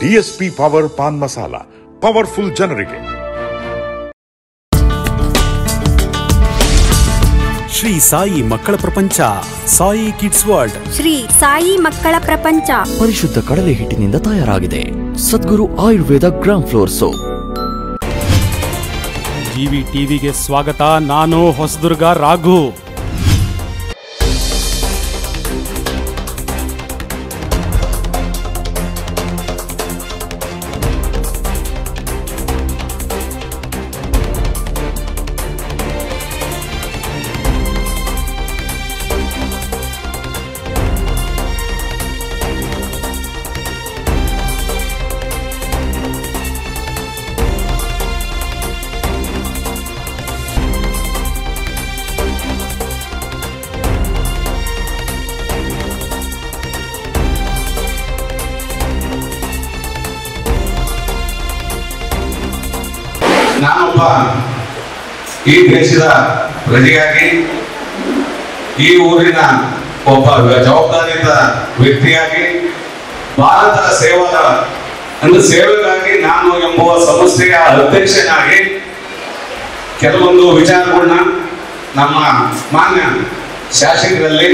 DSP power paan masala powerful ಜನರಿಗೆ. ಶ್ರೀ ಸಾಯಿ ಮಕ್ಕಳ ಪ್ರಪಂಚ ಸಾಯಿ ಕಿಡ್ಸ್ ವರ್ಲ್ಡ್. ಶ್ರೀ ಸಾಯಿ ಮಕ್ಕಳ ಪ್ರಪಂಚ. ಪರಿಶುದ್ಧ ಕಡಲೆ ಹಿಟ್ಟಿನಿಂದ ತಯಾರಾಗಿದೆ. Sadguru Ayurveda gram flour soap TV ಟಿವಿಗೆ ಸ್ವಾಗತ ನಾನು ಹೊಸದುರ್ಗ ರಾಘು. ಈ ದೇಶದ ಪ್ರಜೆಯಾಗಿ ಈ ಊರಿನ ಒಬ್ಬ ಜವಾಬ್ದಾರಿಯುತ ವ್ಯಕ್ತಿಯಾಗಿ ಭಾರತ ಸೇವಾ ಅಂದ್ರೆ ಸೇವೆಗಾಗಿ ನಾನು ಎಂಬುವ ಸಂಸ್ಥೆಯ ಅಧ್ಯಕ್ಷನಾಗಿ ಕೆಲವೊಂದು ವಿಚಾರಗಳನ್ನ ನಮ್ಮ ಮಾನ್ಯ ಶಾಸಕರಲ್ಲಿ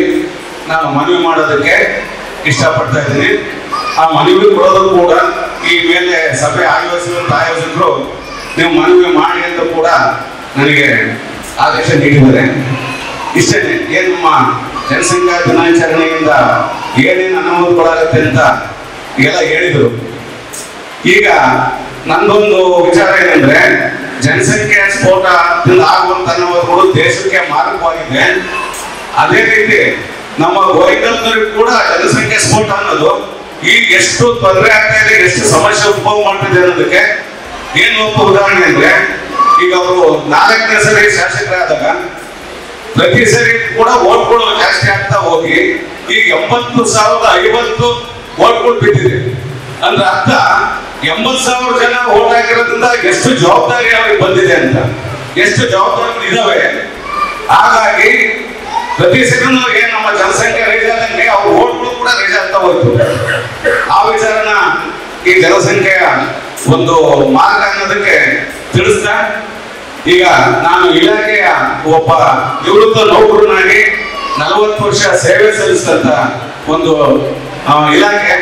ನಾನು ಮನವಿ ಮಾಡೋದಕ್ಕೆ ಇಷ್ಟಪಡ್ತಾ ಇದ್ದೀನಿ. ಆ ಮನವಿ ಕೊಡೋದು ಕೂಡ ಈ ಮೇಲೆ ಸಭೆ ಆಯೋಜಿಸಿದಂತ ಆಯೋಜಕರು ನೀವು ಮನವಿ ಮಾಡಿ ಅಂತ ಕೂಡ ನನಗೆ ಆದೇಶ ನೀಡಿದ್ದಾರೆ ಇಷ್ಟೇ ಏನು ನಮ್ಮ ಜನಸಂಖ್ಯಾ ದಿನಾಚರಣೆಯಿಂದ ಏನೇನು ಅನಾಹುತಗಳಾಗತ್ತೆ ಅಂತ ಎಲ್ಲ ಹೇಳಿದರು. ಈಗ ನಂದೊಂದು ವಿಚಾರ ಏನಂದ್ರೆ ಜನಸಂಖ್ಯೆ ಸ್ಫೋಟದಿಂದ ಆಗುವಂತ ಅನಾಹುತಗಳು ದೇಶಕ್ಕೆ ಮಾರಕವಾಗಿದೆ. ಅದೇ ರೀತಿ ನಮ್ಮ ಗೋವಿಂದರಿಗೆ ಕೂಡ ಜನಸಂಖ್ಯೆ ಸ್ಫೋಟ ಅನ್ನೋದು ಈಗ ಎಷ್ಟು ತೊಂದರೆ ಆಗ್ತಾ ಇದೆ, ಎಷ್ಟು ಸಮಸ್ಯೆ ಉದ್ಭವ ಮಾಡ್ತಿದೆ ಅನ್ನೋದಕ್ಕೆ ಏನು ಉದಾಹರಣೆ ಅಂದ್ರೆ ಈಗ ಅವರು ನಾಲ್ಕನೇ ಸರಿ ಶಾಸಕರಾದಾಗ ಪ್ರತಿ ಸರಿ ಕೂಡ ಓಟ್ಗಳು ಜಾಸ್ತಿ ಆಗ್ತಾ ಹೋಗಿ ಈಗ ಎಂಬತ್ತು ಸಾವಿರದ ಐವತ್ತು ಓಟ್ಗಳು ಬಿದ್ದಿದೆ. ಅಂದ್ರೆ ಅರ್ಥ, ಎಂಬತ್ತು ಸಾವಿರ ಜನ ಓಟ್ ಹಾಕಿರೋದ್ರಿಂದ ಎಷ್ಟು ಜವಾಬ್ದಾರಿ ಅವ್ರಿಗೆ ಬಂದಿದೆ ಅಂತ. ಎಷ್ಟು ಜವಾಬ್ದಾರಿಗಳು ಇದಾವೆ? ಹಾಗಾಗಿ ಪ್ರತಿ ಸೆಕೆಂಡ್ ನಮ್ಮ ಜನಸಂಖ್ಯೆ ರೈಸ್ ಆದಂಗೆ ಅವ್ರ ಓಟ್ಗಳು ಕೂಡ ರೈಸ್ ಆಗ್ತಾ ಹೋಯ್ತು. ಆ ವಿಚಾರನ ಈ ಜನಸಂಖ್ಯೆಯ ಒಂದು ಮಾರ್ಗ ಅನ್ನೋದಕ್ಕೆ ತಿಳಿಸ್ತಾ ಈಗ ನಾನು ಇಲಾಖೆಯ ಒಬ್ಬ ನಿವೃತ್ತ ನೌಕರನಾಗಿ ನಲವತ್ತು ವರ್ಷ ಸೇವೆ ಸಲ್ಲಿಸಿದಂತ ಒಂದು ಇಲಾಖೆ.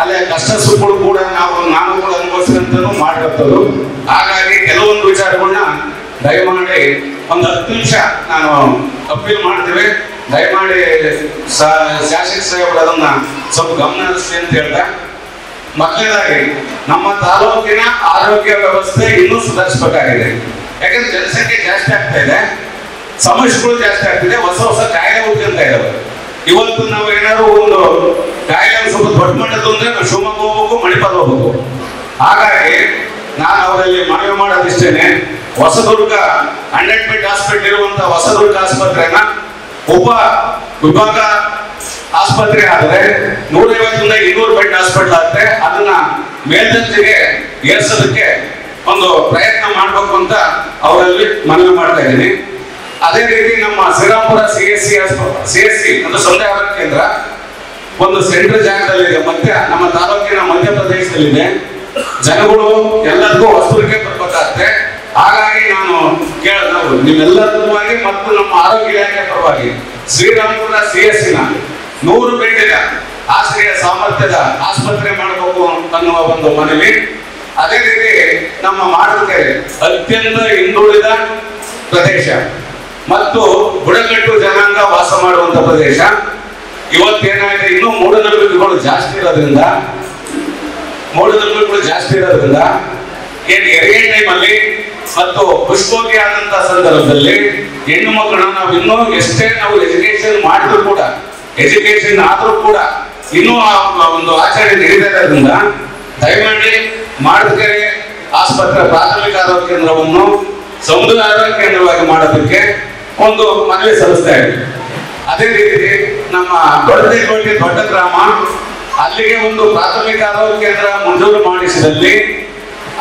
ಅಲ್ಲೇ ಕಷ್ಟ ಸುಖಗಳು ಕೂಡ ನಾವು, ನಾನು ಕೂಡ ಅನುಭವಿಸಿದಂತೂ ಮಾಡಿರ್ತದ್ದು ಹಾಗಾಗಿ ಕೆಲವೊಂದು ವಿಚಾರಗಳನ್ನ ದಯಮಾಡಿ ಒಂದು ಹತ್ತು ನಿಮಿಷ ನಾನು ಅಪೀಲ್ ಮಾಡ್ತೇವೆ. ದಯಮಾಡಿ ಶಾಸಕ ಸಾಹೇಬರು ಅದನ್ನ ಸ್ವಲ್ಪ ಗಮನ ಹರಿಸಿ ಅಂತ ಹೇಳ್ತಾ ಮೊದಲನೇದಾಗಿ, ನಮ್ಮ ತಾಲೂಕಿನ ಆರೋಗ್ಯ ವ್ಯವಸ್ಥೆ ಇನ್ನೂ ಸುಧಾರಿಸಬೇಕಾಗಿದೆ. ಯಾಕಂದ್ರೆ ಜನಸಂಖ್ಯೆ ಜಾಸ್ತಿ ಆಗ್ತಾ ಇದೆ, ಸಮಸ್ಯೆಗಳು ಜಾಸ್ತಿ ಆಗ್ತಿದೆ ಹೊಸ ಹೊಸ ಕಾಯಿಲೆ ಹುಡ್ಕೊಂತ ಇದಾವೆ. ಇವತ್ತು ನಾವು ಏನಾದ್ರು ಒಂದು ಕಾಯಿಲೆ ಸ್ವಲ್ಪ ದೊಡ್ಡ ಮಟ್ಟದ್ದು ಅಂದ್ರೆ ನಾವು ಶಿವಮೊಗ್ಗ ಹೋಗ್ಬೇಕು, ಮಣಿಪಾಲ್ ಹೋಗ್ಬೇಕು. ಹಾಗಾಗಿ ನಾನು ಅವರಲ್ಲಿ ಮನವಿ ಮಾಡೋದಿಷ್ಟೇನೆ, ಹೊಸದುರ್ಗ ಹಂಡ್ರೆಡ್ ಬೆಡ್ ಹಾಸ್ಪಿಟಲ್ ಇರುವಂತ ಹೊಸದುರ್ಗ ಆಸ್ಪತ್ರೆನ ಉಪ ವಿಭಾಗ ಆಸ್ಪತ್ರೆ ಆದ್ರೆ ನೂರೈವತ್ತರಿಂದ ಇನ್ನೂರು ಬೆಡ್ ಹಾಸ್ಪಿಟಲ್ ಆದ್ರೆ ಅದನ್ನ ಮೇಲ್ದರ್ಜೆಗೆ ಏರ್ಸೋದಕ್ಕೆ ಒಂದು ಪ್ರಯತ್ನ ಮಾಡಬೇಕು ಅಂತ ಅವರಲ್ಲಿ ಮನವಿ ಮಾಡ್ತಾ ಇದ್ದೀನಿ. ಅದೇ ರೀತಿ ನಮ್ಮ Shriramapura C S C C S C ಅಂದ್ರೆ ಆರೋಗ್ಯ ಕೇಂದ್ರ ಒಂದು ಸೆಂಟ್ರಲ್ ಜಾಗದಲ್ಲಿದೆ ಮಧ್ಯ ನಮ್ಮ ತಾಲೂಕಿನ ಮಧ್ಯಪ್ರದೇಶದಲ್ಲಿದೆ. ಜನಗಳು ಎಲ್ಲರಿಗೂ ಹೊಸಬರಿಗೆ ಬರ್ಬೇಕಾಗತ್ತೆ ಹಾಗಾಗಿ ನಾನು ಕೇಳ ನಾವು ನಿಮ್ಮೆಲ್ಲರ ಪರವಾಗಿ ಮತ್ತು ನಮ್ಮ ಆರೋಗ್ಯ ಇಲಾಖೆ ಪರವಾಗಿ ಶ್ರೀರಾಮಪುರ ಸಿ ಎಸ್ ಸಿನ ನೂರು ಬೆಡ್ಡಿನ ಆಶ್ರಯ ಸಾಮರ್ಥ್ಯದ ಆಸ್ಪತ್ರೆ ಮಾಡಬೇಕು ಅನ್ನುವ ಒಂದು ಮನವಿ. ಅದೇ ರೀತಿ ನಮ್ಮ ಮಾತೃಕೆಯಲ್ಲಿ ಅತ್ಯಂತ ಹಿಂದುಳಿದ ಪ್ರದೇಶ ಮತ್ತು ಬುಡಕಟ್ಟು ಜನಾಂಗ ವಾಸ ಮಾಡುವಂತ ಪ್ರದೇಶ. ಇವತ್ತೇನಾಗಿದೆ ಇನ್ನೂ ಮೂಢನಂಬಿಕೆಗಳು ಜಾಸ್ತಿ ಇರೋದ್ರಿಂದ ಮೂಢನಂಬಿಕೆಗಳು ಜಾಸ್ತಿ ಇರೋದ್ರಿಂದ ಏನ್ ಎರೆಯ ಟೈಮಲ್ಲಿ ಮತ್ತು ಪುಷ್ಪೋಗಿ ಆದಂತ ಸಂದರ್ಭದಲ್ಲಿ ಹೆಣ್ಣು ಮಕ್ಕಳನ್ನ ನಾವು ಇನ್ನೂ ಎಷ್ಟೇ ನಾವು ಎಜುಕೇಶನ್ ಮಾಡಿದ್ರು ಕೂಡ ಎಜುಕೇಶನ್ ಆದ್ರೂ ಕೂಡ ಇನ್ನೂ ಆ ಒಂದು ಆಚರಣೆ ನಡೀತಾ ಇರೋದ್ರಿಂದ, ದಯಮಾಡಿ ಮಾಡಕೆರೆ ಆಸ್ಪತ್ರೆ ಪ್ರಾಥಮಿಕ ಆರೋಗ್ಯ ಕೇಂದ್ರವನ್ನು ಸಮುದಾಯ ಆರೋಗ್ಯ ಕೇಂದ್ರವಾಗಿ ಮಾಡೋದಕ್ಕೆ ಒಂದು ಮನವಿ ಸಲ್ಲಿಸ್ತಾ ಇದ್ದೀವಿ ಅದೇ ರೀತಿ ನಮ್ಮ ದೊಡ್ಡದೇಕೋಟೆ ದೊಡ್ಡ ಗ್ರಾಮ, ಅಲ್ಲಿಗೆ ಒಂದು ಪ್ರಾಥಮಿಕ ಆರೋಗ್ಯ ಕೇಂದ್ರ ಮಂಜೂರು ಮಾಡಿಸಿದಲ್ಲಿ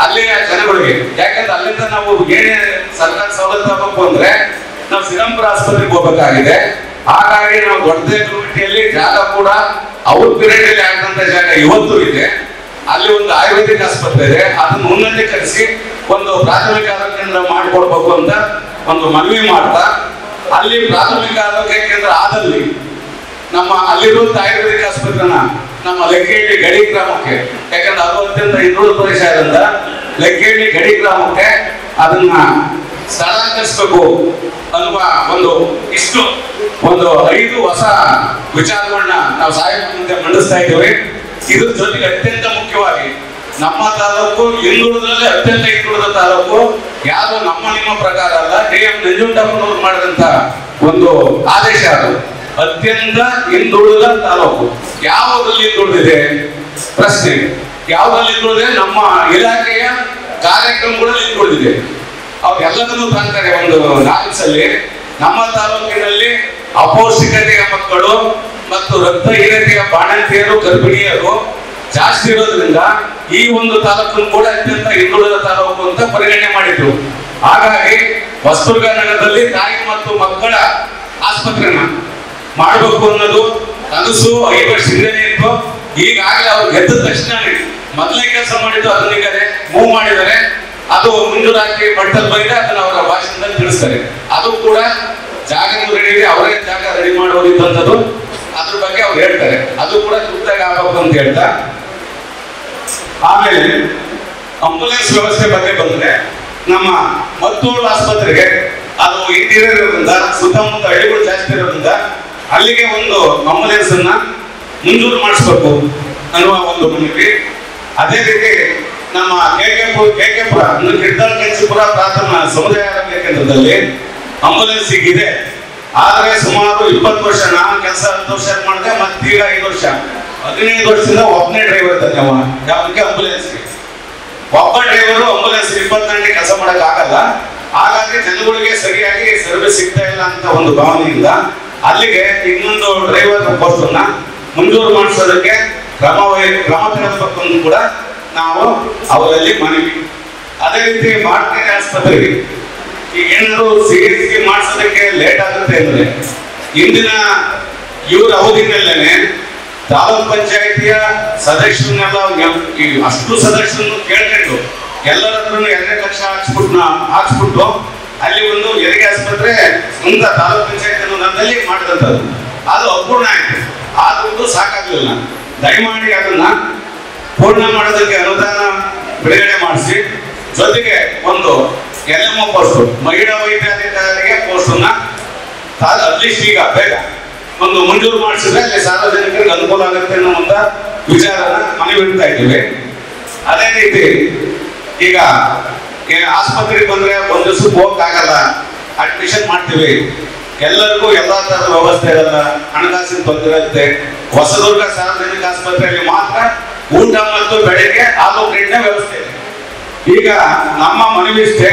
ಅಲ್ಲಿಯ ಜನಗಳಿಗೆ, ಯಾಕಂದ್ರೆ ಅಲ್ಲಿಂದ ನಾವು ಏನೇ ಸರ್ಕಾರ ಸವಲತ್ತು ತಗೋಬೇಕು ಅಂದ್ರೆ ನಾವು ಸಿದಂಬರ ಆಸ್ಪತ್ರೆಗೆ ಹೋಗ್ಬೇಕಾಗಿದೆ. ಹಾಗಾಗಿ ನಾವು ದೊಡ್ಡದೇ ಕಮಿಟಿಯಲ್ಲಿ ಜಾಗ ಕೂಡ ಅವ್ರ ಪಿರಿಯಡ್ ಅಲ್ಲಿ ಜಾಗ ಇವತ್ತು ಇದೆ. ಅಲ್ಲಿ ಒಂದು ಆಯುರ್ವೇದಿಕ್ ಆಸ್ಪತ್ರೆ ಇದೆ. ಅದನ್ನು ಉನ್ನತೀಕರಿಸಿ ಒಂದು ಪ್ರಾಥಮಿಕ ಆರೋಗ್ಯ ಕೇಂದ್ರ ಮಾಡಿಕೊಡ್ಬೇಕು ಅಂತ ಒಂದು ಮನವಿ ಮಾಡ್ತಾ, ಅಲ್ಲಿ ಪ್ರಾಥಮಿಕ ಆರೋಗ್ಯ ಕೇಂದ್ರ ಆದಲ್ಲಿ ನಮ್ಮ ಅಲ್ಲಿರುವಂತ ಆಯುರ್ವೇದಿಕ್ ಆಸ್ಪತ್ರೆನ ನಮ್ಮ ಲೆಕ್ಕೇಳಿ ಗಡಿ ಗ್ರಾಮಕ್ಕೆ, ಯಾಕಂದ್ರೆ ಅದು ಅತ್ಯಂತ ಹಿಂದುಳಿದ ಪ್ರದೇಶ ಆದ್ರಿಂದ ಲೆಕ್ಕೇಳಿ ಗಡಿ ಗ್ರಾಮಕ್ಕೆ ಅದನ್ನ ಸ್ಥಳಾಂತರಿಸಬೇಕು ಅನ್ನುವ ಒಂದು ಇಷ್ಟು ಒಂದು ಐದು ಹೊಸ ವಿಚಾರಗಳನ್ನ ನಾವು ಸಾಹಿತ್ಯ ಮುಂದೆ ಮಂಡಿಸ್ತಾ ಇದ್ದೇವೆ. ಇದ್ರ ಜೊತೆಗೆ ಅತ್ಯಂತ ಮುಖ್ಯವಾಗಿ. ನಮ್ಮ ತಾಲೂಕು ಹಿಂದುಳಿದ್ರಲ್ಲಿ ಅತ್ಯಂತ ಹಿಂದುಳಿದ ತಾಲೂಕು. ಯಾರು ನಮ್ಮ ನಿಮ್ಮ ಪ್ರಕಾರ ಅಲ್ಲ ಡಿ ಎಂ ನಂಜುಂಡಪ್ಪನವರು ಮಾಡಿದಂತ ಒಂದು ಆದೇಶ ಅದು. ಅತ್ಯಂತ ಹಿಂದುಳಿದ ತಾಲೂಕು. ಯಾವುದಲ್ಲಿ ಹಿಂದುಳಿದಿದೆ? ಪ್ರಶ್ನೆ. ಯಾವುದಲ್ಲಿ ಹಿಂದುಳಿದೆ ನಮ್ಮ ಇಲಾಖೆಯ ಕಾರ್ಯಕ್ರಮಗಳಲ್ಲಿ ಹಿಂದುಳಿದಿದೆ. ಅವ್ರೆಲ್ಲದನ್ನು ತಾಂತಾರೆ ಒಂದು ನಾಲ್ಕಲ್ಲಿ. ನಮ್ಮ ತಾಲೂಕಿನಲ್ಲಿ ಅಪೌಷ್ಟಿಕತೆಯ ಮಕ್ಕಳು ಮತ್ತು ರಕ್ತಹೀನತೆಯ ಬಾಣಂತಿಯರು, ಗರ್ಭಿಣಿಯರು ಜಾಸ್ತಿ ಇರೋದ್ರಿಂದ ಈ ಒಂದು ತಾಲೂಕನ್ನು ಕೂಡ ಅತ್ಯಂತ ಹಿಂದುಳಿದ ತಾಲೂಕು ಅಂತ ಪರಿಗಣನೆ ಮಾಡಿದ್ರು. ಹಾಗಾಗಿ ಹೊಸದುರ್ಗ ನಗರದಲ್ಲಿ ತಾಯಿ ಮತ್ತು ಮಕ್ಕಳ ಆಸ್ಪತ್ರೆನ ಮಾಡಬೇಕು ಅನ್ನೋದು ಕನಸು ಐದು ವರ್ಷದಿಂದಲೇ ಇತ್ತು. ಈಗಾಗಲೇ ಅವ್ರು ಗೆದ್ದ ತಕ್ಷಣ ಮೊದಲೇ ಕೆಲಸ ಮಾಡಿದ್ದು ಅದನ್ನ ಮೂವ್ ಮಾಡಿದರೆ ಅದು ಮಂಜೂರಾತಿ ಮಟ್ಟದಲ್ಲಿ ಬಂದ್ರೆ ಅದನ್ನ ಅವರ ಭಾಷಣದಲ್ಲಿ ತಿಳಿಸ್ತಾರೆ. ಅದು ಕೂಡ ಜಾಗ ರೆಡಿ ಅವರೇ ಜಾಗ ರೆಡಿ ಮಾಡೋದಿದ್ದಂಥದ್ದು ಅದ್ರ ಬಗ್ಗೆ ಅವ್ರು ಹೇಳ್ತಾರೆ. ಅದು ಕೂಡ ತುರ್ತಾಗಿ ಆಗಬೇಕು ಅಂತ ಹೇಳ್ತಾ. ಆಮೇಲೆ ಅಂಬುಲೆನ್ಸ್ ವ್ಯವಸ್ಥೆ ಬಗ್ಗೆ ಬಂದ್ರೆ ನಮ್ಮ ಮತ್ತೂರು ಆಸ್ಪತ್ರೆಗೆ ಅದು ಇಂಟೀರಿಯರ್ ಇರೋದ್ರಿಂದ ಸುತ್ತಮುತ್ತ ಹಳ್ಳಿಗಳು ಜಾಸ್ತಿ ಇರೋದ್ರಿಂದ ಅಲ್ಲಿಗೆ ಒಂದು ಅಂಬುಲೆನ್ಸ್ ಅನ್ನ ಮಂಜೂರು ಮಾಡಿಸ್ಬೇಕು ಅನ್ನುವ ಒಂದು ಮನವಿ. ಅದೇ ರೀತಿ ನಮ್ಮ ಕೆಕೆಪುರ ಕೆ ಕೆ ಪುರ ಕೆಂಚಪುರ ಪ್ರಾಥಮಿಕ ಸಮುದಾಯ ಆರೋಗ್ಯ ಕೇಂದ್ರದಲ್ಲಿ ಅಂಬುಲೆನ್ಸ್ ಸಿಕ್ಕಿದೆ. ಆದ್ರೆ ಸುಮಾರು ಇಪ್ಪತ್ತು ವರ್ಷ ನಾನು ಕೆಲಸ ಹತ್ತು ವರ್ಷ ಮಾಡಿದೆ ತೀರಾ ಐದು ವರ್ಷ. ಹದಿನೈದು ವರ್ಷದಿಂದ ಒಬ್ಬನೇ ಡ್ರೈವರ್ ತಂದೆ ಅವ ಯಾವಕ್ಕೆ ಒಬ್ಬ ಡ್ರೈವರು ಅಂಬುಲೆನ್ಸ್ ಇಪ್ಪತ್ತೆಂಟು ಕೆಲಸ ಮಾಡಕ್ ಆಗಲ್ಲ. ಹಾಗಾಗಿ ಜನಗಳಿಗೆ ಸರಿಯಾಗಿ ಸರ್ವಿಸ್ ಸಿಗ್ತಾ ಇಲ್ಲ ಅಂತ ಒಂದು ಭಾವನೆಯಿಂದ ಅಲ್ಲಿಗೆ ಇನ್ನೊಂದು ಡ್ರೈವರ್ ಅನ್ನ ಮಂಜೂರು ಮಾಡಿಸೋದಕ್ಕೆ ಕ್ರಮ ಕ್ರಮ ತೆಗೆದುಬೇಕು ಕೂಡ ನಾವು ಅವರಲ್ಲಿ ಮನವಿ. ಅದೇ ರೀತಿ ಮಾರ್ಕೆಟ್ ಆಸ್ಪತ್ರೆಗೆ ಈಗ ಏನಾದ್ರು ಸಿಎಸ್ಸಿ ಮಾಡಿಸೋದಕ್ಕೆ ಲೇಟ್ ಆಗುತ್ತೆ ಅಂದ್ರೆ ಇಂದಿನ ಇವ್ರ ಅವಧಿನಲ್ಲೇನೆ ತಾಲೂಕ್ ಪಂಚಾಯತಿಯ ಸದಸ್ಯರನ್ನೆಲ್ಲ ಅಷ್ಟು ಸದಸ್ಯರನ್ನು ಕೇಳ್ಕೊಂಡು ಎಲ್ಲರ ಹತ್ರನು ಎರಡನೇ ಲಕ್ಷ ಹಾಕ್ಸ್ಬಿಟ್ಟು ಹಾಕ್ಸ್ಬಿಟ್ಟು ಅಲ್ಲಿ ಒಂದು ಹೆರಿಗೆ ಆಸ್ಪತ್ರೆ ಸ್ವಂತ ತಾಲೂಕ್ ಪಂಚಾಯತ್ ನನ್ನಲ್ಲಿ ಮಾಡಿದಂಥದ್ದು. ಅದು ಅಪೂರ್ಣ ಆಯ್ತು. ಆದ್ರೂ ಸಾಕಾಗಲಿಲ್ಲ. ದಯಮಾಡಿ ಅದನ್ನ ಪೂರ್ಣ ಮಾಡೋದಕ್ಕೆ ಅನುದಾನ ಬಿಡುಗಡೆ ಮಾಡಿಸಿ. ಜೊತೆಗೆ ಒಂದು ಎಲ್ ಎಂ ಪೋಸ್ಟ್ ಮಹಿಳಾ ವೈದ್ಯಾಧಿಕಾರಿಗೆ ಪೋಸ್ಟನ್ನ ಅನ್ನ. ಅಟ್ಲೀಸ್ಟ್ ಈಗ ಬೇಗ. ಒಂದು ಮಂಜೂರು ಮಾಡಿಸಿದ್ರೆ ಸಾರ್ವಜನಿಕರಿಗೆ ಅನುಕೂಲ ಆಗುತ್ತೆ ಅನ್ನುವಂತ ವಿಚಾರನ ಮನವಿಡ್ತಾ ಇದ್ದೀವಿ. ಅದೇ ರೀತಿ ಈಗ ಆಸ್ಪತ್ರೆಗೆ ಬಂದ್ರೆ ಒಂದ್ ದಿವಸಕ್ಕೆ ಹೋಗಕ್ಕಾಗಲ್ಲ. ಅಡ್ಮಿಷನ್ ಮಾಡ್ತೀವಿ. ಎಲ್ಲರಿಗೂ ಎಲ್ಲಾ ತರದ ವ್ಯವಸ್ಥೆ ಇರಲ್ಲ. ಹಣಕಾಸಿನ ತೊಂದರೆ ಇರುತ್ತೆ. ಹೊಸದುರ್ಗ ಸಾರ್ವಜನಿಕ ಆಸ್ಪತ್ರೆಯಲ್ಲಿ ಮಾತ್ರ ಊಟ ಮತ್ತು ಬೆಳಗ್ಗೆ ಬ್ರೆಡ್ನ ವ್ಯವಸ್ಥೆ ಇದೆ. ಈಗ ನಮ್ಮ ಮನವಿಷ್ಟೇ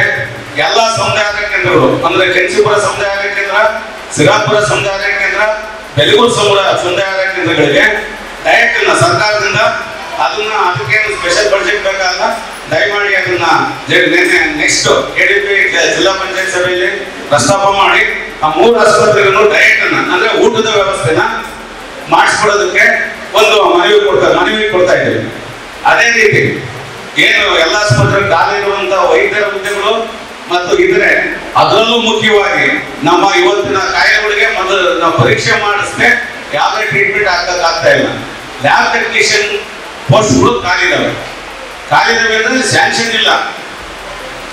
ಎಲ್ಲ ಸಮುದಾಯ ಕೇಂದ್ರಗಳು, ಅಂದ್ರೆ ಕೆಂಚಿಪುರ ಸಮುದಾಯ ಕೇಂದ್ರ ಸಿರಾಪುರ ಸಮುದಾಯ ಕೇಂದ್ರ, ಬೆಲಗೂರು ಸಮುದಾಯ ಸಮುದಾಯ ಕೇಂದ್ರಗಳಿಗೆ ದಯಕನ್ನ ಸರ್ಕಾರದಿಂದ ಅದನ್ನ ಅದಕ್ಕೇನು ಸ್ಪೆಷಲ್ ಬಜೆಟ್ ಬೇಕಾಗಲ್ಲ ದಯಮಾಡಿ ಅದನ್ನ ನೆಕ್ಸ್ಟ್ ಪಿ ಜಿಲ್ಲಾ ಪಂಚಾಯತ್ ಸಭೆಯಲ್ಲಿ ಪ್ರಸ್ತಾಪ ಮಾಡಿ ಆ ಮೂರು ಆಸ್ಪತ್ರೆಗಳನ್ನು ಡೈರೆಕ್ಟ್ ಅನ್ನ, ಅಂದ್ರೆ ಊಟದ ವ್ಯವಸ್ಥೆನ ಮಾಡಿಸ್ಕೊಡೋದಕ್ಕೆ ಒಂದು ಮನವಿ ಕೊಡ್ತಾ ಮನವಿ ಕೊಡ್ತಾ ಇದ್ದೀವಿ. ಅದೇ ರೀತಿ ಏನು ಎಲ್ಲ ಆಸ್ಪತ್ರೆ ಖಾಲಿ ಇರುವಂತ ವೈದ್ಯರ ಹುದ್ದೆಗಳು ಮತ್ತು ಇದ್ರೆ ಅದರಲ್ಲೂ ಮುಖ್ಯವಾಗಿ ನಮ್ಮ ಇವತ್ತಿನ ಕಾಯಿಲೆಗಳಿಗೆ ಮೊದಲು ನಾವು ಪರೀಕ್ಷೆ ಮಾಡಿಸ್ದೆ ಯಾವುದೇ ಟ್ರೀಟ್ಮೆಂಟ್ ಆಗ್ತಾ ಇಲ್ಲ. ಲ್ಯಾಬ್ ಟೆಕ್ನಿಷಿಯನ್ ಪೋಸ್ಟ್ಗಳು ಖಾಲಿ ಇದಾವೆ ಖಾಲಿ ಇದಾವೆ ಅಂದ್ರೆ ಸ್ಯಾಂಕ್ಷನ್ ಇಲ್ಲ.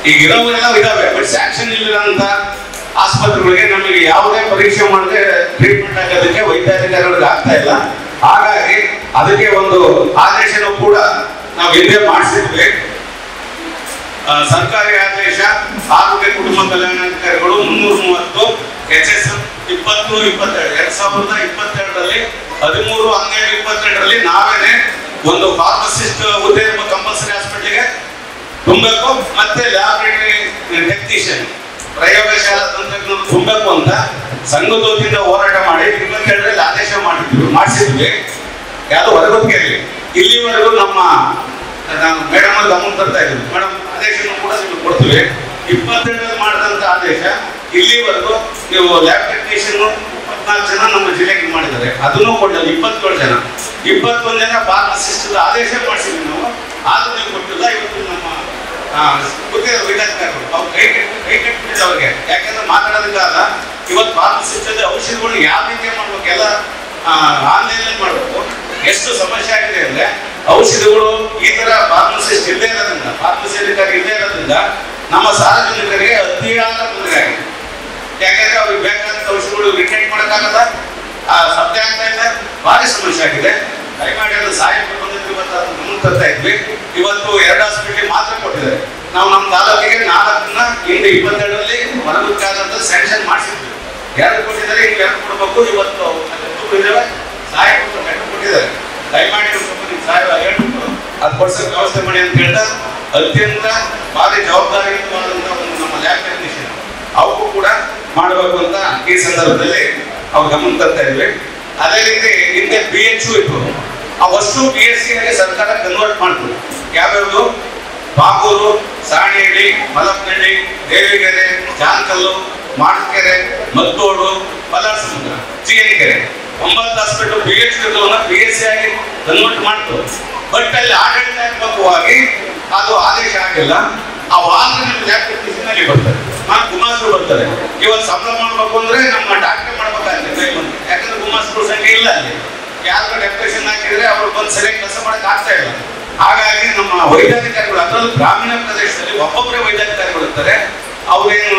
ಈಗ ಇರೋವರೆಲ್ಲ ಇದಾವೆ ಬಟ್ ಸ್ಯಾಂಕ್ಷನ್ ಇಲ್ಲಿರೋಂಥ ಆಸ್ಪತ್ರೆಗಳಿಗೆ ನಮಗೆ ಯಾವುದೇ ಪರೀಕ್ಷೆ ಮಾಡದೆ ಟ್ರೀಟ್ಮೆಂಟ್ ಆಗೋದಕ್ಕೆ ವೈದ್ಯಾಧಿಕಾರಿಗಳಿಗೆ ಆಗ್ತಾ ಇಲ್ಲ. ಹಾಗಾಗಿ ಅದಕ್ಕೆ ಒಂದು ಆದೇಶನೂ ಕೂಡ ನಾವು ಹಿಂದೆ ಮಾಡಿಸಿದ್ವಿ ಸರ್ಕಾರಿ ಆದೇಶ ಆರೋಗ್ಯ, ಕುಟುಂಬ ಕಲ್ಯಾಣಾಧಿಕಾರಿಗಳು ಮುನ್ನೂರ ಮೂವತ್ತು ಎಚ್ ಎಸ್ ಇಪ್ಪತ್ತು ಇಪ್ಪತ್ತೆರಡು, ಎರಡ್ ಸಾವಿರದ ಇಪ್ಪತ್ತೆರಡರಲ್ಲಿ ಹದಿಮೂರು, ಹನ್ನೆರಡು, ಇಪ್ಪತ್ತೆರಡರಲ್ಲಿ ನಾವೇನೆ ಒಂದು ಫಾರ್ಮಸಿಸ್ಟ್ ಹುದ್ದೆ ಕಂಪಲ್ಸರಿ ಹಾಸ್ಪಿಟಲ್ಗೆ ತುಂಬಬೇಕು. ಮತ್ತೆ ಲ್ಯಾಬರೇಟರಿ ಟೆಕ್ನಿಷಿಯನ್ ಪ್ರಯೋಗಶಾಲಾ ತಂತ್ರಜ್ಞರು ತುಂಬಬೇಕು ಅಂತ ಸಂಘದೋದಿಂದ ಹೋರಾಟ ಮಾಡಿ ಇಪ್ಪತ್ತೆರಡರಲ್ಲಿ ಆದೇಶ ಮಾಡಿದ್ವಿ ಮಾಡಿಸಿದ್ವಿ. ಯಾವುದು ಹೊರಗೊತ್ತಿರಲಿ ಇಲ್ಲಿವರೆಗೂ ನಮ್ಮ ಮೇಡಮ್ ಗಮನ ತರ್ತಾ ಇದ್ದೀನಿ. ಮೇಡಮ್ ಆದೇಶವನ್ನು ಕೂಡ ಕೊಡ್ತೀವಿ. ಇಪ್ಪತ್ತೆರಡರಲ್ಲಿ ಮಾಡಿದಂತ ಆದೇಶ, ಇಲ್ಲಿವರೆಗೂ ನೀವು ಲ್ಯಾಬ್ ಟೆಕ್ನಿಷಿಯನ್ ಇಪ್ಪತ್ನಾಲ್ಕು ಜನ ನಮ್ಮ ಜಿಲ್ಲೆಗೆ ಮಾಡಿದ್ದಾರೆ. ಅದನ್ನು ಕೊಡಲಿಲ್ಲ ಇಪ್ಪತ್ತೇಳು ಜನ. ಇಪ್ಪತ್ತೊಂದು ಜನ ಫಾರ್ಮಸಿಸ್ಟ್ ಆದೇಶ ಮಾಡಿಸಿದ್ವಿ ನಾವು. ಆದ್ರೂ ನೀವು ಕೊಟ್ಟಿಲ್ಲ, ಇವತ್ತು ನಮ್ಮ ವೈದ್ಯಾಧಿಕಾರಿಗಳು, ಅವ್ರು ಕೈ ಕಟ್ಟಿ ಕೈ ಕಟ್ಟಿಬಿಟ್ಟಿದೆ ಅವ್ರಿಗೆ. ಯಾಕಂದ್ರೆ ಮಾತಾಡೋದಕ್ಕಾಗಲ್ಲ ಇವತ್ತು ಫಾರ್ಮಸಿಸ್ಟ್ ಔಷಧಿಗಳನ್ನ ಯಾವ ರೀತಿ ಮಾಡ್ಬೇಕು? ಎಲ್ಲ ಆನ್ಲೈನ್ ಮಾಡಬೇಕು. ಎಷ್ಟು ಸಮಸ್ಯೆ ಆಗಿದೆ ಅಂದ್ರೆ ಔಷಧಿಗಳು ಈ ತರ ಫಾರ್ಮಸಿಸ್ಟ್ ಇಲ್ಲದೆ ಇರೋದ್ರಿಂದ ಫಾರ್ಮಸಿ ಅಧಿಕಾರಿ ಇಲ್ಲದೆ ಇರೋದ್ರಿಂದ ನಮ್ಮ ಸಾರ್ವಜನಿಕರಿಗೆ ಅತಿಯಾದ ತೊಂದರೆ ಆಗಿದೆ. ಯಾಕಂದ್ರೆ ಅವ್ರಿಗೆ ಬೇಕಾದಂತ ಔಷಧಿಗಳು ರಿಟೈನ್ ಮಾಡೋಕ್ಕಾಗಲ್ಲ. ಆ ಸತ್ಯ ಆಗ್ತಾ ಇಲ್ಲ ಭಾರಿ ಸಮಸ್ಯೆ ಆಗಿದೆ. ದಯಮಾಡಿ ಅದು ಬಂದಿದ್ದು ಇವತ್ತು ತರ್ತಾ ಇದ್ವಿ. ಇವತ್ತು ಎರಡು ಹಾಸ್ಪಿಟಲ್ ಮಾತ್ರ ಕೊಟ್ಟಿದ್ದಾರೆ. ನಾವು ನಮ್ಮ ತಾಲೂಕಿಗೆ ನಾಲ್ಕನ್ನ ಇಂದು ಇಪ್ಪತ್ತೆರಡರಲ್ಲಿ ಮರಬೇಕಾದಂತ ಸ್ಯಾಂಕ್ಷನ್ ಮಾಡಿಸಿದ್ವಿ. ಎರಡು ಕೊಟ್ಟಿದ್ದಾರೆ? ಇನ್ನು ಎರಡು ಕೊಡಬೇಕು? ಇವತ್ತು ಇದ್ದಾವೆ ಕೊಟ್ಟಿದ್ದಾರೆ ದಯಮಾಡಿ ಹೇಳ್ಬಿಟ್ಟು ಅದು ಕೊಡ್ಸೋಕೆ ವ್ಯವಸ್ಥೆ ಮಾಡಿ ಅಂತ ಹೇಳ್ತಾ ಅತ್ಯಂತ ಭಾರಿ ಜವಾಬ್ದಾರಿಯುತವಾದಂತ ಒಂದು ನಮ್ಮ ಲ್ಯಾಬ್ ಟೆಕ್ನಿಷಿಯನ್. ಅವಕ್ಕೂ ಕೂಡ ಮಾಡಬೇಕು ಅಂತ ಈ ಸಂದರ್ಭದಲ್ಲಿ ಅವ್ರು ಗಮನ ತರ್ತಾ ಇದ್ವಿ. ಅದೇ ರೀತಿ ಹಿಂದೆ ಬಿ ಎಚ್ ಇತ್ತು. ಆ ವಸ್ತು ಬಿ ಎಸ್ ಸಿ ಸರ್ಕಾರ ಕನ್ವರ್ಟ್ ಮಾಡ್ತು. ಯಾವ್ಯಾವುದು? ಬಾಗೂರು, ಸಾಣಿಹಳ್ಳಿ ಮಲಪನಹಳ್ಳಿ ದೇವಿಗೆರೆ ಜಾನ್ಕಲ್ಲು ಮಾಡಕೆರೆ ಮದ್ದೋಡು ಪಲಾರ್ ಸಮುದ್ರ ಜಿ ಒಂಬತ್ತು hospital B H B S C ಆಗಿ ಕನ್ವರ್ಟ್ ಮಾಡ್ತು ಬಟ್ ಅಲ್ಲಿ ಆಡಳಿತಾತ್ಮಕವಾಗಿ ಅದು ಆದೇಶ ಆಗಿಲ್ಲ ಆ ವಾಹನ ಲ್ಯಾಬ್ ಬರ್ತಾರೆ ಆ ಗುಮಾಸ್ತರು ಬರ್ತಾರೆ ಇವತ್ತು ಸಂಬಳ ಮಾಡ್ಬೇಕು ಅಂದ್ರೆ ನಮ್ಮ ಡಾಕ್ಟರ್ ಮಾಡ್ಬೇಕಾಗುತ್ತೆ ಯಾಕಂದ್ರೆ ಗುಮಾಸ್ತರು ಸಂಖ್ಯೆ ಇಲ್ಲ ಅಲ್ಲಿ. ಯಾರು ಡೆಪ್ರೇಷನ್ ಹಾಕಿದ್ರೆ ಅವರು ಬಂದು ಸರಿಯಾಗಿ ಕೆಲಸ ಮಾಡಕ್ ಆಗ್ತಾ ಇಲ್ಲ. ಹಾಗಾಗಿ ನಮ್ಮ ವೈದ್ಯಾಧಿಕಾರಿಗಳು, ಅದರಲ್ಲೂ ಗ್ರಾಮೀಣ ಪ್ರದೇಶದಲ್ಲಿ ಒಬ್ಬೊಬ್ಬರೇ ವೈದ್ಯಾಧಿಕಾರಿಗಳು ಇರ್ತಾರೆ. ಅವ್ರೇನು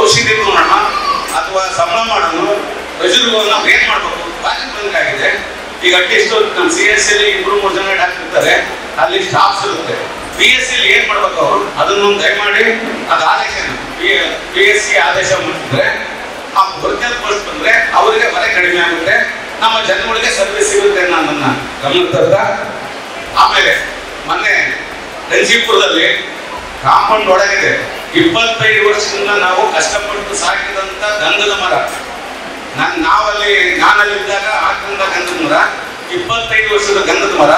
ಔಷಧಿ ಕೊಡೋಣ ಅಥವಾ ಸಂಬಳ ಮಾಡೋಣ ರಜುರುಗಳನ್ನ ನಾವು ಏನ್ ಮಾಡ್ಬೇಕು. ಭಾರಿ ಆಗಿದೆ. ಈಗ ಅಟ್ಲೀಸ್ಟ್ ನಮ್ಮ ಸಿ ಎಸ್ ಸಿ ಇಬ್ರು ಜನ ಡಾಕ್ಟರ್ ಇರ್ತಾರೆ. ಅಲ್ಲಿ ಸ್ಟಾಫ್ಸ್ ಇರುತ್ತೆ. ಪಿ ಎಸ್ ಸಿ ಏನ್ ಮಾಡ್ಬೇಕು ಅವರು? ಅದನ್ನು ದಯಮಾಡಿ ಅದು ಆದೇಶ ಪಿ ಎಸ್ ಸಿ ಆದೇಶ ಮಾಡಿದ್ರೆ ಆ ಒರಿಜಿನಲ್ ಪೋಸ್ಟ್ ಬಂದ್ರೆ ಅವರಿಗೆ ಮನೆ ಕಡಿಮೆ ಆಗುತ್ತೆ. ನಮ್ಮ ಜನಗಳಿಗೆ ಸರ್ವಿಸ್ ಸಿಗುತ್ತೆ ಅನ್ನೋದನ್ನ ಗಮನ ತರ್ತಾ ಆಮೇಲೆ ಮೊನ್ನೆ ರಂಜೀಪುರದಲ್ಲಿ ಕಾಂಪೌಂಡ್ ಒಳಗಿದೆ. ಇಪ್ಪತ್ತೈದು ವರ್ಷದಿಂದ ನಾವು ಕಷ್ಟಪಟ್ಟು ಸಾಕಿದಂತ ಗಂಧದ ಮರ. ನಾನ್ ನಾವಲ್ಲಿ ನಾನಲ್ಲಿದ್ದಾಗ ಹಾಕಿದಂತ ಗಂಧದ ಮರ, ಇಪ್ಪತ್ತೈದು ವರ್ಷದ ಗಂಧದ ಮರ,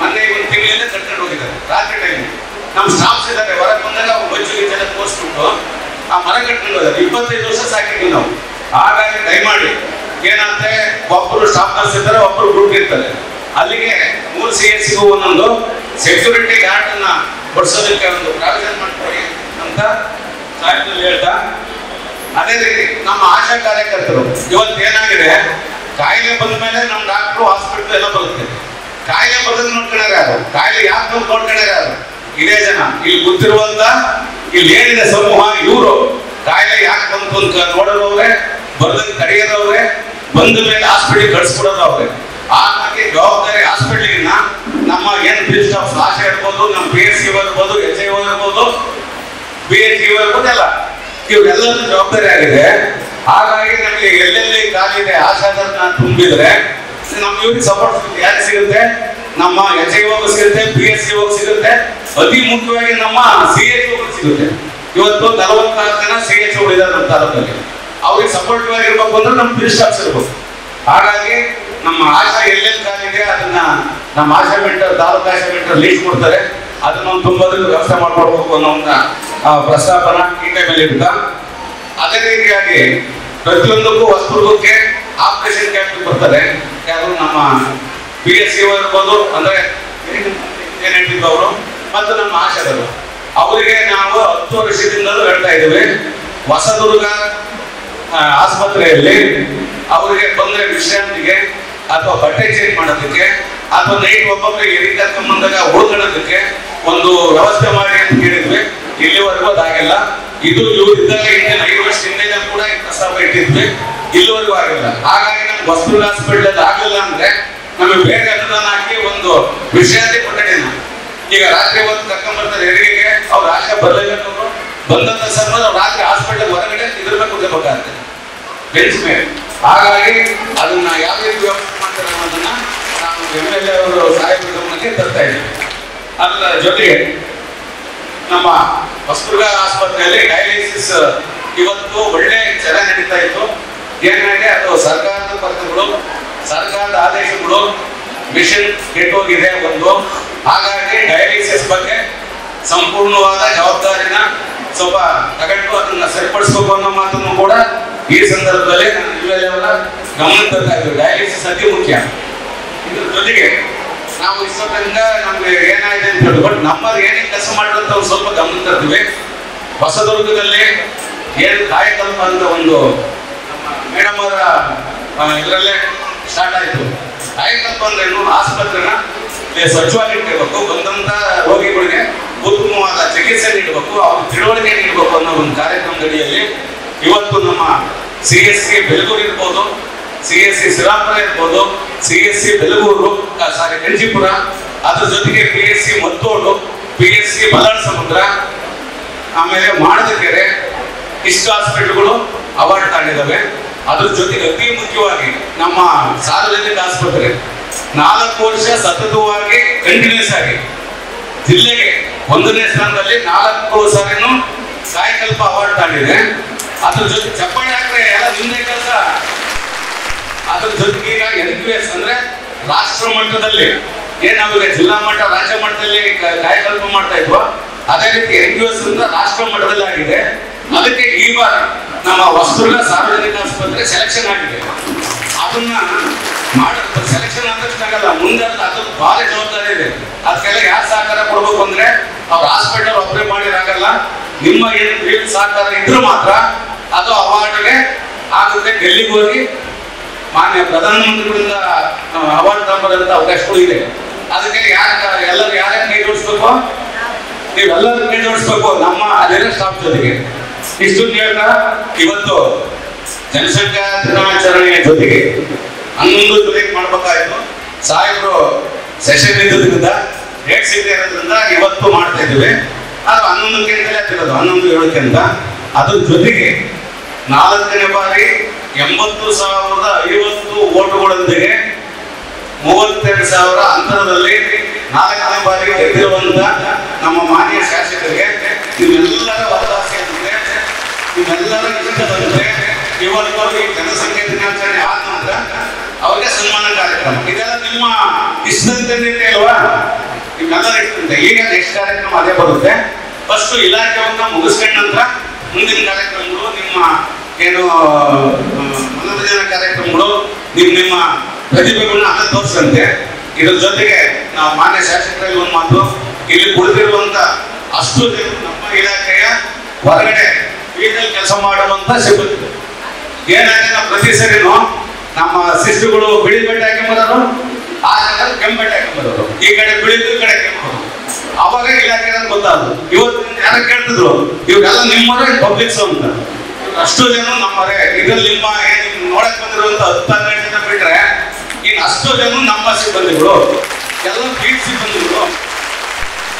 ಮೊನ್ನೆ ಒಂದು ತಿಂಗಳಿಂದ ಕಟ್ಕೊಂಡು ಹೋಗಿದ್ದಾರೆ, ರಾತ್ರಿ ಟೈಮ್ ನಮ್ಮ ಸ್ಟಾಫ್ಸ್ ಇದ್ದಾರೆ, ಹೊರಗೆ ಬಂದಾಗ ಬಜ್ಜು ಪೋಸ್ಟ್ ತೋರಿಸ್ಬಿಟ್ಟು, ಆ ಮರ ಕಟ್ಕೊಂಡು ಹೋದಾರೆ ಇಪ್ಪತ್ತೈದು ವರ್ಷ ಸಾಕಿದ್ವಿ ನಾವು. ಹಾಗಾಗಿ ದಯಮಾಡಿ, ಏನಂತೆ ಒಬ್ಬರು ಸ್ಟಾಫ್ ನರ್ಸ್ ಇದ್ದಾರೆ ಒಬ್ಬರು ಗ್ರೂಪ್ ಇರ್ತಾರೆ. ಅಲ್ಲಿಗೆ ಮೂರು ಸಿ ಎಸ್ ಒಂದೊಂದು ಸೆಕ್ಯೂರಿಟಿ ಗಾರ್ಡ್ ಅನ್ನ ಕೊಡ್ಸೋದಕ್ಕೆ ಒಂದು ಪ್ರಾವಿಷನ್ ಮಾಡ್ಕೊಳ್ಳಿ ಅಂತ ಸಾಹಿತ್ಯದಲ್ಲಿ ಹೇಳ್ತಾ ಅದೇ ರೀತಿ ನಮ್ಮ ಆಶಾ ಕಾರ್ಯಕರ್ತರು ಇವತ್ತು ಏನಾಗಿದೆ? ಕಾಯಿಲೆ ಬಂದ ಮೇಲೆ ನಮ್ಮ ಡಾಕ್ಟ್ರು ಹಾಸ್ಪಿಟಲ್ ಎಲ್ಲ ಬರುತ್ತೆ. ಕಾಯಿಲೆ ಬರೋದನ್ನ ನೋಡ್ಕೊಂಡಾರ ಯಾರು? ಕಾಯಿಲೆ ಯಾಕೆ ಯಾರು? ಇದೇ ಜನ. ಇಲ್ಲಿ ಗೊತ್ತಿರುವಂತ, ಇಲ್ಲಿ ಏನಿದೆ ಸಮೂಹ ಇವರು. ಕಾಯಿಲೆ ಯಾಕೆ ಬಂತು ಅಂತ ನೋಡೋರವ್ರೆ, ಬರ್ದಂಗೆ ತಡೆಯೋದವ್ರೆ ಬಂದ ಮೇಲೆ ಹಾಸ್ಪಿಟಲ್ ಕಳ್ಸ್ಕೊಡೋರು ಆ ಹಾಗಾಗಿ ಜವಾಬ್ದಾರಿ ಹಾಸ್ಪಿಟ್ಲಿನ ನಮ್ಮ ಏನ್ ಫೀಲ್ಡ್ ಆಫ್ ಆಶೆ ಇರ್ಬೋದು ನಮ್ಮ ಪಿ ಎಸ್ ಸಿ ಇರ್ಬೋದು ಎಚ್ ಐ ಇರ್ಬೋದು ಬಿ ಎಚ್ ಇರ್ಬೋದು ಎಲ್ಲ ಇವೆಲ್ಲದೂ ಜವಾಬ್ದಾರಿ ಆಗಿದೆ. ಹಾಗಾಗಿ ನಮಗೆ ಎಲ್ಲೆಲ್ಲಿ ಕಾಲಿದೆ ಆಶಾದನ್ನ ತುಂಬಿದ್ರೆ, ನಮ್ಮ ಇವ್ರಿಗೆ ಸಪೋರ್ಟ್ ಯಾರು ಸಿಗುತ್ತೆ? ನಮ್ಮ ಎಚ್ ಐ ಹೋಗಿ ಸಿಗುತ್ತೆ ಪಿ ಎಸ್ ಸಿ ಹೋಗಿ ಸಿಗುತ್ತೆ. ಅತಿ ಮುಖ್ಯವಾಗಿ ನಮ್ಮ ಸಿ ಎಚ್ ಹೋಗಿ ಸಿಗುತ್ತೆ. ಇವತ್ತು ನಲವತ್ತಾರು ಜನ ಸಿ ಎಚ್ ಇದ್ದಾರೆ ನಮ್ಮ ತಾಲೂಕಲ್ಲಿ. ಅವ್ರಿಗೆ ಸಪೋರ್ಟಿವ್ ಆಗಿರ್ಬೇಕು ಅಂದ್ರೆ ನಮ್ಮ ಫೀಲ್ಡ್ ಇರ್ಬೇಕು. ಹಾಗಾಗಿ ನಮ್ಮ ಆಶಾ ಎಲ್ಲೆಲ್ಲಿ ಕಾಲಿದೆ ಅದನ್ನ ನಮ್ಮ ಆಶಾ ಮೆಂಟರ್, ತಾಲೂಕು ಆಶಾ ಮೆಂಟರ್ ಲೀಸ್ ಕೊಡ್ತಾರೆ. ಅದನ್ನ ತುಂಬದಲ್ಲಿ ವ್ಯವಸ್ಥೆ ಮಾಡ್ಕೊಡ್ಬೇಕು ಅನ್ನೋ ಪ್ರಸ್ತಾಪನ ಈ ಟೈಮಲ್ಲಿ ಇರ್ತ ಅದೇ ರೀತಿಯಾಗಿ ಪ್ರತಿಯೊಂದಕ್ಕೂ ಹೊಸದುರ್ಗಕ್ಕೆ ಆಪರೇಷನ್ ಕ್ಯಾಂಪ್ ಬರ್ತಾರೆ. ಯಾರು ನಮ್ಮ ಬಿ ಎಸ್ ಸಿ ಇರ್ಬೋದು, ಅಂದ್ರೆ ಏನ್ ಅವರು? ಮತ್ತು ನಮ್ಮ ಆಶಾದರು ಅವರಿಗೆ ನಾವು ಹತ್ತು ವರ್ಷದಿಂದಲೂ ಹೇಳ್ತಾ ಇದ್ದೀವಿ, ಹೊಸದುರ್ಗ ಆಸ್ಪತ್ರೆಯಲ್ಲಿ ಅವರಿಗೆ ಬಂದ್ರೆ ವಿಶ್ರಾಂತಿಗೆ ಅಥವಾ ಬಟ್ಟೆ ಚೇಂಜ್ ಮಾಡೋದಕ್ಕೆ, ಅಥವಾ ನೈಟ್ ಒಬ್ಬೊಬ್ಬರು ಎದಿ ಸಂಬಂಧದ ಉಳ್ಕೊಳ್ಳೋದಕ್ಕೆ ಒಂದು ವ್ಯವಸ್ಥೆ ಮಾಡಿ ಅಂತ ಕೇಳಿದ್ವಿ ಇಲ್ಲಿವರೆಗೂ ಅದಾಗಿಲ್ಲ. ಇದು ಇವರಿದ್ದಾಗ ಹಿಂದೆ ಐದು ವರ್ಷ ಹಿಂದೆ ಕೂಡ ಪ್ರಸ್ತಾಪ ಇಟ್ಟಿದ್ವಿ. ಇಲ್ಲಿವರೆಗೂ ಆಗಿಲ್ಲ. ಹಾಗಾಗಿ ನಮ್ಗೆ ವಸ್ತು ಹಾಸ್ಪಿಟಲ್ ಆಗಲಿಲ್ಲ ಅಂದ್ರೆ ನಮಗೆ ಬೇರೆ ಅನುದಾನ ಹಾಕಿ ಒಂದು ವಿಶ್ರಾಂತಿ ಕೊಟ್ಟಿದ್ದೀನಿ. ಈಗ ರಾತ್ರಿ ಹೊತ್ತು ಕರ್ಕೊಂಡ್ಬರ್ತಾರೆ ಹೆರಿಗೆಗೆ ಅವ್ರು ರಾತ್ರಿ ಬರಲೇಬೇಕು ಬಂದಂತ ಸಂಬಂಧ ರಾತ್ರಿ ಹಾಸ್ಪಿಟಲ್ ಹೊರಗಡೆ ಇದಿರ್ಬೇಕು ಕುದಿಬೇಕಾಗುತ್ತೆ ಬೆಂಚ್ ಮೇಲೆ. ಹಾಗಾಗಿ ಅದನ್ನ ಯಾವ ರೀತಿ ಅನ್ನೋದನ್ನ ನಾವು ಎಂ ಎಲ್ ಎ ಅವರು ಅದರ ಜೊತೆಗೆ ನಮ್ಮ ಹೊಸದುರ್ಗ ಆಸ್ಪತ್ರೆಯಲ್ಲಿ ಡಯಾಲಿಸಿಸ್ ಇವತ್ತು ಒಳ್ಳೆ ಚೆನ್ನಾಗಿ ನಡೀತಾ ಇತ್ತು. ಏನಾಗಿದೆ ಅದು ಸರ್ಕಾರದ ಪತ್ರಗಳು, ಸರ್ಕಾರದ ಆದೇಶಗಳು, ಮಿಷನ್ ಕೆಟ್ಟೋಗಿದೆ ಒಂದು. ಹಾಗಾಗಿ ಡಯಾಲಿಸಿಸ್ ಬಗ್ಗೆ ಸಂಪೂರ್ಣವಾದ ಜವಾಬ್ದಾರಿನ ಸ್ವಲ್ಪ ತಗೊಂಡು ಅದನ್ನ ಸರಿಪಡಿಸ್ಬೇಕು ಅನ್ನೋ ಮಾತನ್ನು ಕೂಡ ಈ ಸಂದರ್ಭದಲ್ಲಿ ಗಮನ ತರ್ತಾ ಇದ್ದೀವಿ ಡಯಾಲಿಸಿಸ್ ಅತಿ ಮುಖ್ಯ. ಇದ್ರ ಜೊತೆಗೆ ನಾವು ಇಷ್ಟೊತ್ತಂಗ ನಮ್ಗೆ ಏನಾಗಿದೆ ಅಂತ ಹೇಳಿ, ಬಟ್ ನಮ್ಮಲ್ಲಿ ಏನೇನು ಕೆಲಸ ಮಾಡಿರೋಂತ ಒಂದು ಸ್ವಲ್ಪ ಗಮನ ತರ್ತೀವಿ. ಹೊಸದುರ್ಗದಲ್ಲಿ ಏನು ಕಾಯಕಲ್ಪ ಅಂತ ಒಂದು ನಮ್ಮ ಮೇಡಮ್ ಅವರ ಇದರಲ್ಲೇ ಸ್ಟಾರ್ಟ್ ಆಯಿತು. ಕಾಯಕಲ್ಪ ಅಂದ್ರೆ ಏನು? ಆಸ್ಪತ್ರೆನ ಸ್ವಚ್ಛವಾಗಿ ಇಟ್ಟಿರ್ಬೇಕು. ಬಂದಂತ ರೋಗಿಗಳಿಗೆ ಉತ್ತಮವಾದ ಚಿಕಿತ್ಸೆ ನೀಡಬೇಕು. ಅವ್ರ ತಿಳುವಳಿಕೆ ನೀಡಬೇಕು ಅನ್ನೋ ಒಂದು ಕಾರ್ಯಕ್ರಮದಡಿಯಲ್ಲಿ ಇವತ್ತು ನಮ್ಮ ಸಿ ಎಸ್ ಸಿ ಬೆಳಗೂರು ಇರ್ಬೋದು ಸಿ ಎಸ್ ಸಿ ಸಿರಾಪುರ ಇರ್ಬೋದು C S C Belagur sorry Ganjipura ಅದ್ರ ಜೊತೆಗೆ P S C Mattodu P S C Ballal Samudra. ಆಮೇಲೆ ಮಾಡದಕೆರೆ ಇಷ್ಟು ಹಾಸ್ಪಿಟಲ್ಗಳು ಅವಾರ್ಡ್ ತಗೊಂಡಿದ್ದಾವೆ ಅದ್ರ ಜೊತೆಗೆ ಅತಿ ಮುಖ್ಯವಾಗಿ ನಮ್ಮ ಸಾರ್ವಜನಿಕ ಆಸ್ಪತ್ರೆ, ನಾಲ್ಕು ವರ್ಷ ಸತತವಾಗಿ ಕಂಟಿನ್ಯೂಸ್ ಆಗಿ. ಜಿಲ್ಲೆಗೆ ಒಂದನೇ ಸ್ಥಾನದಲ್ಲಿ ನಾಲ್ಕು ಸಾರಿನೂ ಕಾಯಕಲ್ಪ ಅವಾರ್ಡ್ ತಗೊಂಡಿದೆ ಅದ್ರ ಜೊತೆ ಚಪ್ಪಾಳೆ ಹಾಕ್ರೆ ಎಲ್ಲ ನಿಂದೆ ಕೆಲಸ. ಅದ್ರ ಜೊತೆಗೆ ಈಗ ಎನ್ ಪಿ ಎಸ್ ಅಂದ್ರೆ ರಾಷ್ಟ್ರ ಮಟ್ಟದಲ್ಲಿ ಏನ್ ನಾವೀಗ ಜಿಲ್ಲಾ ಮಟ್ಟ, ರಾಜ್ಯ ಮಟ್ಟದಲ್ಲಿ ಕಾರ್ಯಕಲ್ಪ ಮಾಡ್ತಾ ಇದ್ವೋ, ಅದೇ ರೀತಿ ಎನ್ ಪಿ ಎಸ್ ಅಂತ ರಾಷ್ಟ್ರ ಮಟ್ಟದಲ್ಲಿ ಆಗಿದೆ. ಅದಕ್ಕೆ ಈ ಬಾರ ನಮ್ಮ ವಸ್ತುಗಳ ಸಾರ್ವಜನಿಕ ಆಸ್ಪತ್ರೆ ಸೆಲೆಕ್ಷನ್ ಆಗಿದೆ. ಅದನ್ನ ಮಾಡ ಸೆಲೆಕ್ಷನ್ ಆದಷ್ಟಾಗಲ್ಲ ಮುಂದೆ ಅದು ಅದ್ರ ಭಾರಿ ಜವಾಬ್ದಾರಿ ಇದೆ. ಅದಕ್ಕೆಲ್ಲ ಯಾರು ಸಹಕಾರ ಕೊಡ್ಬೇಕು ಅಂದ್ರೆ ಅವ್ರ ಹಾಸ್ಪಿಟಲ್ ಒಬ್ಬರೇ ಮಾಡಿರಾಗಲ್ಲ. ನಿಮ್ಮ ಏನು ಸಹಕಾರ ಇದ್ರು ಮಾತ್ರ ಅದು ಅವಾರ್ಡ್ಗೆ ಆಗುತ್ತೆ. ಡೆಲ್ಲಿಗೆ ಹೋಗಿ ಮಾನ್ಯ ಪ್ರಧಾನಮಂತ್ರಿಗಳಿಂದ ಅವಾರ್ಡ್ ತಗೊಂಬರಂತ ಅವಕಾಶಗಳು ಇದೆ. ಅದಕ್ಕೆ ಯಾಕೆ ಎಲ್ಲರೂ ಯಾರ್ಯಾರು ಕೈ ಜೋಡಿಸ್ಬೇಕು? ನೀವೆಲ್ಲರೂ ಕೈ ಜೋಡಿಸ್ಬೇಕು. ನಮ್ಮ ಅದೇ ಸ್ಟಾಫ್ ಜೊತೆಗೆ. ಇಷ್ಟು ಹೇಳ್ತಾ, ಇವತ್ತು ಜನಸಂಖ್ಯಾ ದಿನಾಚರಣೆಯ ಜೊತೆಗೆ ಹನ್ನೊಂದು ಜೊತೆಗೆ ಮಾಡ್ಬೇಕಾಯ್ತು. ಸಾಹೇಬರು ಸೆಷನ್ ಇದ್ದಿದ್ದರಿಂದ ಡೇಟ್ ಸಿಗದೆ ಇರೋದ್ರಿಂದ ಇವತ್ತು ಮಾಡ್ತಾ ಇದ್ದೀವಿ. ಅದು ಹನ್ನೊಂದಕ್ಕೆ ಅಂತಲೇ ಹತ್ತಿರೋದು ಹನ್ನೊಂದು ಏಳಕ್ಕೆ ಅಂತ. ಅದ್ರ ಜೊತೆಗೆ ನಾಲ್ಕನೇ ಬಾರಿ ಎಂಬತ್ತು ಸಾವಿರದ ಐವತ್ತು ಓಟುಗಳೊಂದಿಗೆ ಮೂವತ್ತೆರಡು ಸಾವಿರ ಅಂತರದಲ್ಲಿ ನಾಲ್ಕನೇ ಬಾರಿ ಗೆದ್ದಿರುವಂತ ನಮ್ಮ ಮಾನ್ಯ ಶಾಸಕರಿಗೆ ನಿಮ್ಮೆಲ್ಲರ ಒತ್ತಾಸೆಯಂತೆ ನಿಮ್ಮೆಲ್ಲರ ಇಷ್ಟದಂತೆ ಈ ಜನಸಂಖ್ಯೆ ದಿನಾಚರಣೆ ಆದ ನಂತರ ಅವರಿಗೆ ಸನ್ಮಾನ ಕಾರ್ಯಕ್ರಮ. ಇದೆಲ್ಲ ನಿಮ್ಮ ಇಷ್ಟದಂತೆ ಅಲ್ವಾ? ನಿಮ್ಮೆಲ್ಲರ ಇಷ್ಟದಂತೆ. ಈಗ ನೆಕ್ಸ್ಟ್ ಕಾರ್ಯಕ್ರಮ ಅದೇ ಬರುತ್ತೆ. ಫಸ್ಟ್ ಇಲಾಖೆಯನ್ನು ಮುಗಿಸ್ಕೊಂಡ ನಂತರ ಮುಂದಿನ ಕಾರ್ಯಕ್ರಮಗಳು ನಿಮ್ಮ ಏನು ಮನೋರಂಜನಾ ಕಾರ್ಯಕ್ರಮಗಳು ನಿಮ್ ನಿಮ್ಮ ಪ್ರತಿಭೆಗಳನ್ನ ಅದ ತೋರಿಸಂತೆ ಇದ್ರ ಜೊತೆಗೆ ನಾವು ಮಾನ್ಯ ಶಾಸಕರಲ್ಲಿ ಒಂದು ಮಾತು, ಇಲ್ಲಿ ಕುಳಿತಿರುವಂತ ಅಷ್ಟು ನಮ್ಮ ಇಲಾಖೆಯ ಹೊರಗಡೆ ಫೀಲ್ಡಲ್ಲಿ ಕೆಲಸ ಮಾಡುವಂತ ಸಿಬ್ಬಂದಿ ಏನಾಗಿದೆ ನಾವು ಪ್ರತಿ ಸರಿನು ನಮ್ಮ ಶಿಸ್ಟುಗಳು ಬಿಳಿ ಬೆಟ್ಟ ಹಾಕೊಂಬರೋರು ಆ ಕಡೆ ಕೆಂಪು ಬಟ್ಟೆ ಹಾಕೊಂಬರೋರು ಈ ಕಡೆ ಬಿಳಿ ಈ ಕಡೆ ಕೆಂಪು ಅವಾಗ ಇಲಾಖೆ ಗೊತ್ತಾದ್ರು ಇವತ್ತು ಯಾರು ಕೇಳ್ತಿದ್ರು? ಇವ್ರೆಲ್ಲ ನಿಮ್ಮವರೇ ಪಬ್ಲಿಕ್ಸ್ ಅಂತ. ಅಷ್ಟು ಜನ ನಮ್ಮವರೇ ಇದ್ರಲ್ಲಿ ನಿಮ್ಮ ನೋಡಕ್ ಬಂದಿರುವಂತ ಹತ್ತು ಹನ್ನೆರಡು ಜನ ಬಿಟ್ರೆ, ಇನ್ನು ಅಷ್ಟು ಜನ ನಮ್ಮ ಸಿಬ್ಬಂದಿಗಳು, ಎಲ್ಲ ಬೀಟ್ ಸಿಬ್ಬಂದಿಗಳು,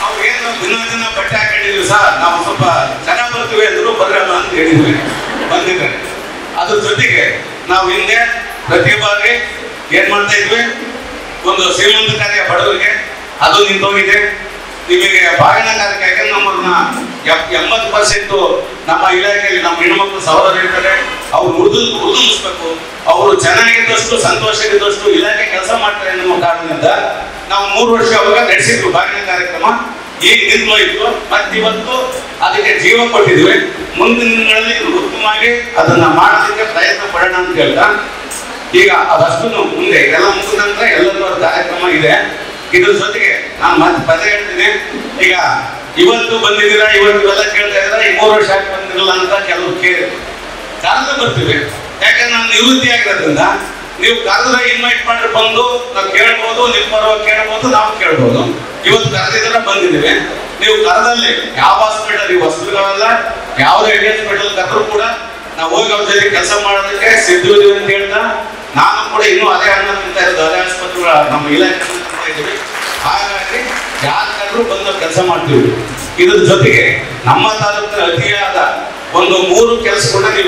ನಾವು ಏನು ದಿನ ದಿನ ಬಟ್ಟೆ ಹಾಕೊಂಡಿದ್ವಿ ಸರ್, ನಾವು ಸ್ವಲ್ಪ ಜನ ಬರ್ತೀವಿ ಅಂದ್ರು ಬರಲ್ಲ ಅಂತ ಹೇಳಿದ್ವಿ, ಬಂದಿದ್ದಾರೆ. ಅದ್ರ ಜೊತೆಗೆ ನಾವು ಹಿಂದೆ ಪ್ರತಿ ಬಾರಿ ಏನ್ ಮಾಡ್ತಾ ಇದ್ವಿ? ಒಂದು ಶ್ರೀಮಂತ ಕಾರ್ಯ ಬಡವರಿಗೆ, ಅದು ನಿಂತೋಗಿದೆ. ನಿಮಗೆ ಬಾಗಿನ ಕಾರ್ಯಕ್ಕಾಗಿ ನಮ್ಮನ್ನ ಎಂಬತ್ತು ಪರ್ಸೆಂಟ್ ನಮ್ಮ ಇಲಾಖೆಯಲ್ಲಿ ನಮ್ಮ ಹೆಣ್ಮಕ್ಳು ಸಹೋದರ ಇರ್ತಾರೆ ಅವ್ರು ಉಳಿದು ಉಳಿದಿಸ್ಬೇಕು ಅವರು ಚೆನ್ನಾಗಿದ್ದಷ್ಟು ಸಂತೋಷವಿದ್ದಷ್ಟು ಇಲಾಖೆ ಕೆಲಸ ಮಾಡ್ತಾರೆ ಎನ್ನುವ ಕಾರಣದಿಂದ ನಾವು ಮೂರು ವರ್ಷ ಅವಾಗ ನಡೆಸಿದ್ವಿ ಬಾಗಿನ ಕಾರ್ಯಕ್ರಮ. ಈಗ ನಿಂತೋಯ್ತು ಮತ್ತಿವತ್ತು ಅದಕ್ಕೆ ಜೀವ ಕೊಟ್ಟಿದ್ವಿ. ಮುಂದಿನ ದಿನಗಳಲ್ಲಿ ಉತ್ತಮವಾಗಿ ಅದನ್ನ ಮಾಡೋದಕ್ಕೆ ಪ್ರಯತ್ನ ಪಡೋಣ ಅಂತ ಹೇಳ್ತಾ, ಈಗ ಅದಷ್ಟು ಮುಂದೆ, ಇದೆಲ್ಲ ಮುಗಿದ ನಂತರ ಎಲ್ಲರೂ ಕಾರ್ಯಕ್ರಮ ಇದೆ. ಇದ್ರ ಜೊತೆಗೆ ನಾನು ಮತ್ತೆ ಪದೇ ಹೇಳ್ತೀನಿ. ಈಗ ಇವತ್ತು ಬಂದಿದ್ದೀರಾ, ಇವತ್ತು ಎಲ್ಲ ಕೇಳ್ತಾ ಇದ್ದೀರಾ, ಈ ಮೂರು ವರ್ಷ ಯಾಕೆ ಬಂದಿರಲ್ಲ ಅಂತ ಕೆಲವರು ಕೇಳಿ ಕಾರಣ ಬರ್ತೀವಿ ಯಾಕಂದ್ರೆ ನಾನು ನಿವೃತ್ತಿ ಆಗಿರೋದ್ರಿಂದ ನೀವು ಕರೆದ್ರೆ ಇನ್ವೈಟ್ ಮಾಡಿ ಬಂದು, ನಾವು ಕೇಳ್ಬೋದು ನಿಮ್ಮ ಪರವಾಗಿ ಕೇಳ್ಬೋದು, ನಾವು ಕೇಳ್ಬೋದು. ಇವತ್ತು ಕರೆದಿದ್ರೆ ಬಂದಿದ್ದೀವಿ. ನೀವು ಕರೆದಲ್ಲಿ ಯಾವ ಹಾಸ್ಪಿಟಲ್ ಈ ವಸ್ತುಗಳಲ್ಲ ಯಾವುದೇ ಇಂಡಿಯನ್ ಹಾಸ್ಪಿಟಲ್ ಕರೆದ್ರು ಕೂಡ ನಾವು ಹೋಗಿ ಅವ್ರ ಜೊತೆ ಕೆಲಸ ಮಾಡೋದಕ್ಕೆ ಸಿದ್ಧವಿದ್ದೀವಿ ಅಂತ ಹೇಳ್ತಾ, ನಾನು ಕೂಡ ಇನ್ನೂ ಅದೇ ಅನ್ನ ಅಂತ ಇರೋದು ಅದೇ ಆಸ್ಪತ್ರೆಗಳ ನಮ್ಮ ಇಲಾಖೆ ಹಾಗಾಗಿ ಯಾರು ಬಂದು ಕೆಲಸ ಮಾಡ್ತೀವಿ. ಇದ್ರ ಜೊತೆಗೆ ನಮ್ಮ ತಾಲೂಕಿನ ಅತಿಯಾದ ಒಂದು ಮೂರು ಕೆಲಸ ಕೂಡ ನೀವು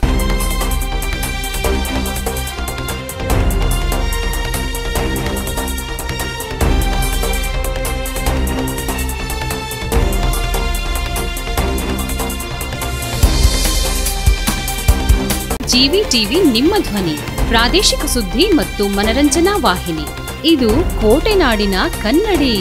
ಜಿವಿ ಟಿವಿ ನಿಮ್ಮ ಧ್ವನಿ, ಪ್ರಾದೇಶಿಕ ಸುದ್ದಿ ಮತ್ತು ಮನರಂಜನಾ ವಾಹಿನಿ. ಇದು ಕೋಟೆನಾಡಿನ ಕನ್ನಡಿ.